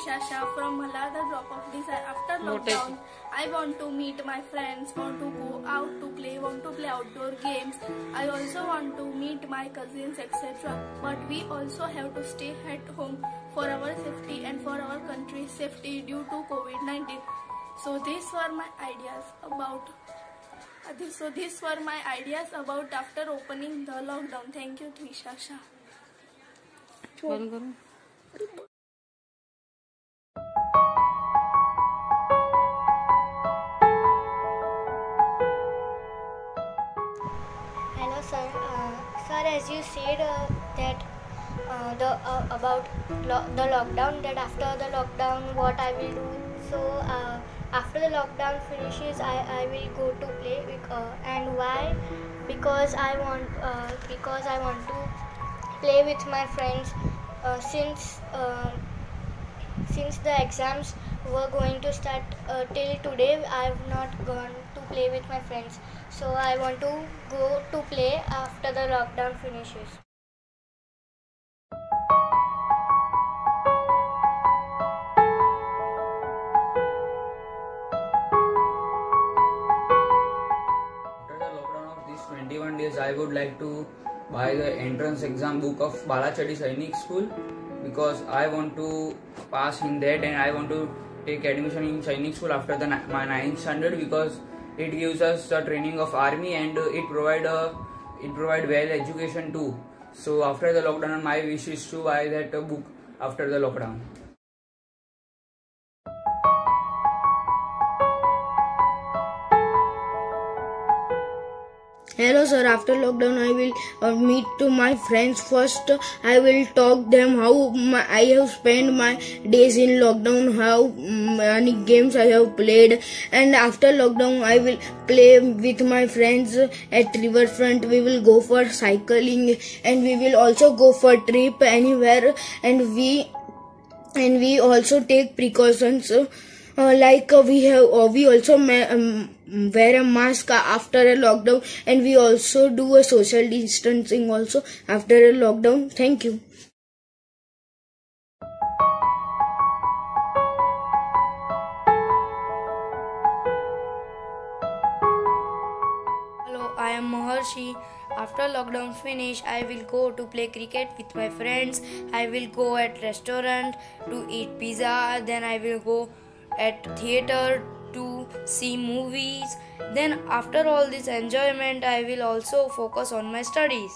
Trishasha from Malada Drop of Desire. After lockdown, I want to meet my friends, want to go out to play, want to play outdoor games. I also want to meet my cousins, etc. But we also have to stay at home for our safety and for our country's safety due to COVID-19. So these were my ideas about. So these were my ideas about after opening the lockdown. Thank you, Trishasha. बंद As you said uh, that uh, the uh, about lo- the lockdown, that after the lockdown, what I will do. So uh, after the lockdown finishes, I, I will go to play. Uh, and why? Because I want uh, because I want to play with my friends. Since since the exams were going to start till today, I've not gone to play with my friends. So I want to go to play after the lockdown finishes. After the lockdown of these 21 days, I would like to buy the entrance exam book of Balachadi Sainik School because I want to pass in that and I want to take admission in Sainik School after the my 9th standard because it gives us the training of army and it provide a it provide well education too. So after the lockdown, my wish is to buy that book after the lockdown. Hello sir, after lockdown I will uh, meet to my friends first. I will talk them how my, I have spent my days in lockdown, how mm, many games I have played, and after lockdown I will play with my friends at riverfront. We will go for cycling and we will also go for trip anywhere, and we and we also take precautions. Uh, like uh, we have uh, we also um, wear a mask after a lockdown and we also do a social distancing also after a lockdown thank you Hello, I am Maharshi. After lockdown finish, I will go to play cricket with my friends. I will go at restaurant to eat pizza. Then I will go at theater to see movies. Then after all this enjoyment, I will also focus on my studies.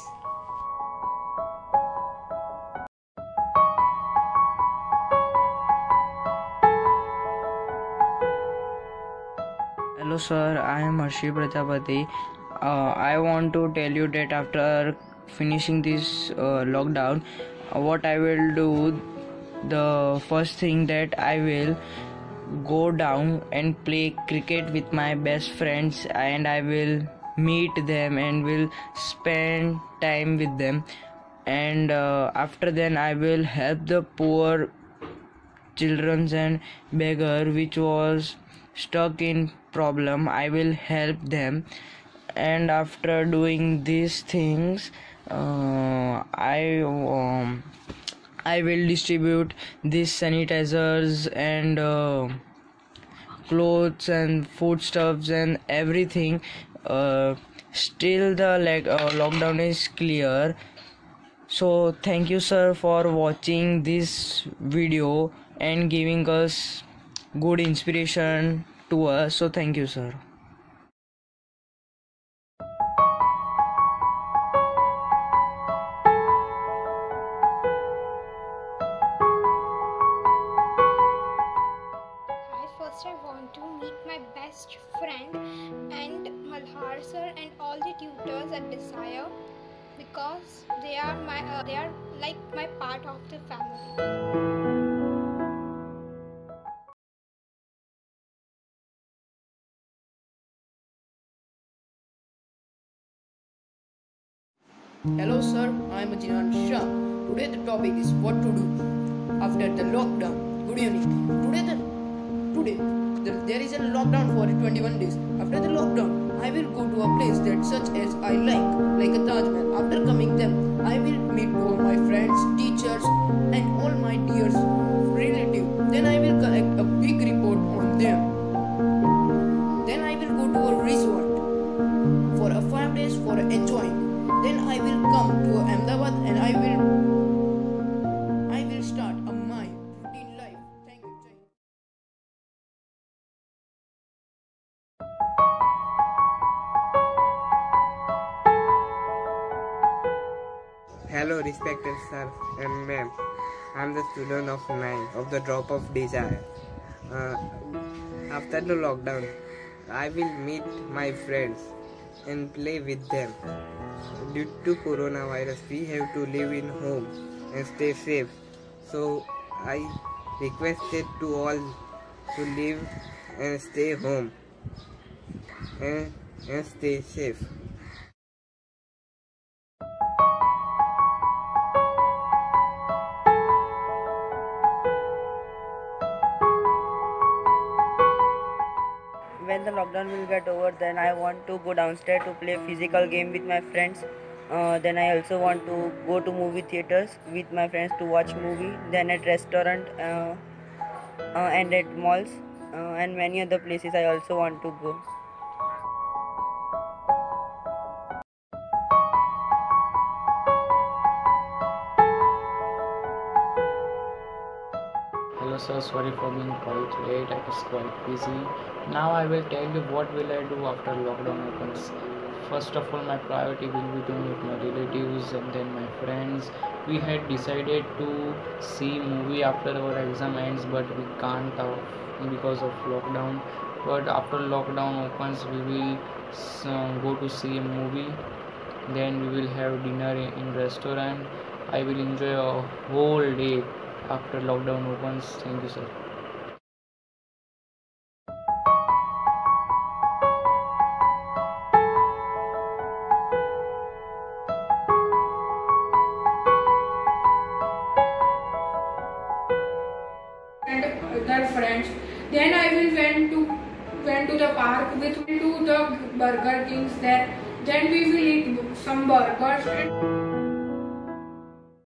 Hello, sir. I am Harshi Prajapati. Uh, I want to tell you that after finishing this uh, lockdown, uh, what I will do, the first thing that I will go down and play cricket with my best friends, and I will meet them and will spend time with them. And uh, after then, I will help the poor children and beggar which was stuck in problem i will help them and after doing these things uh, i um, i will distribute these sanitizers and uh, clothes and foodstuffs and everything. Uh, still the like uh, lockdown is clear. So thank you sir for watching this video and giving us good inspiration to us. So thank you sir tutors at Desire because they are my uh, they are like my part of the family. Hello, sir. I am Jinan Shah. Today the topic is what to do after the lockdown. Good evening. Today the today the, there is a lockdown for 21 days. After the lockdown, a place that such as I like, like a Taj Mahal. After coming them, I will meet all my friends, teachers, and all my dear relatives. Then I will collect a big report on them. Then I will go to a resort for a five days for enjoying. Then I will come to Ahmedabad and I will Hello, respected sir and ma'am. I'm the student of 9 of the Drop of Desire. Uh, after the lockdown, I will meet my friends and play with them. Due to coronavirus, we have to live in home and stay safe. So I requested to all to live and stay home and, and stay safe. The lockdown will get over then i want to go downstairs to play physical game with my friends. Uh, then i also want to go to movie theaters with my friends to watch movie then at restaurant uh, uh, and at malls uh, and many other places i also want to go Sir, sorry for being quite late. I was quite busy. Now I will tell you what will I do after lockdown opens. First of all, my priority will be to meet my relatives and then my friends. We had decided to see movie after our exam ends, but we can't because of lockdown. But after lockdown opens, we will uh, go to see a movie. Then we will have dinner in, in restaurant. I will enjoy a whole day after lockdown opens. Thank you, sir. other friends. Then I will went to went to the park with to the Burger Kings there. Then we will eat some burgers and